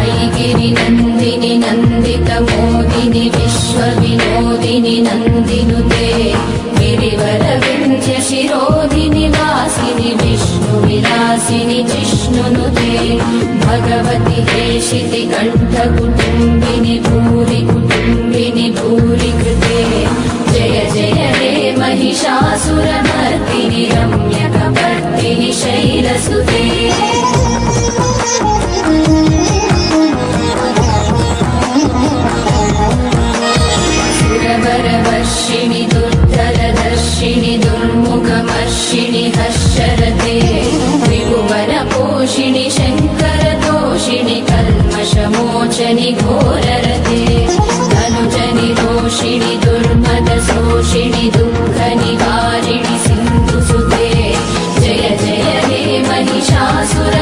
श्रीगिरिनन्दिनि नन्दितमोदिनि विश्वविनोदिनि नन्दिनुते गिरिवरविन्ध्य शिरोधिनि वासिनि विष्णुविलासिनि जिष्णुनुते भगवति हेशिति कण्ठकुटुम्बिनि भूरि कुटुम्बिनि भूरि कृते जय जय हे महिषासुरमर्दिनि रम्यकपर्दिनि शैलसुते वर्षिणि दुर्दलदर्शिणि दुर्मुखमर्षिणि हर्षरते त्रिभुवनपोषिणि शङ्करदोषिणि कल्मषमोचनि घोररते धनुजनि दोषिणि दुर्मदशोषिणि दुःखनिवारिणि सिन्धुसुते। जय जय हे महिषासुर